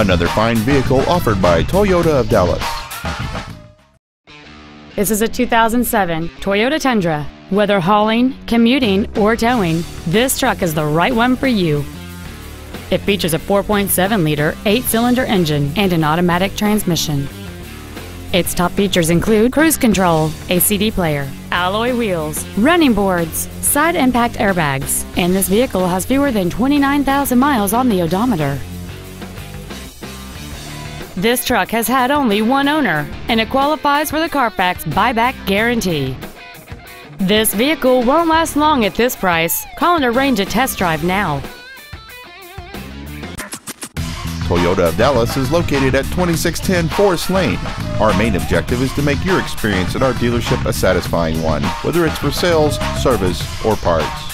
Another fine vehicle offered by Toyota of Dallas. This is a 2007 Toyota Tundra. Whether hauling, commuting, or towing, this truck is the right one for you. It features a 4.7 liter, 8 cylinder engine and an automatic transmission. Its top features include cruise control, a CD player, alloy wheels, running boards, side impact airbags, and this vehicle has fewer than 29,000 miles on the odometer. This truck has had only one owner, and it qualifies for the Carfax buyback guarantee. This vehicle won't last long at this price. Call and arrange a test drive now. Toyota of Dallas is located at 2610 Forest Lane. Our main objective is to make your experience at our dealership a satisfying one, whether it's for sales, service, or parts.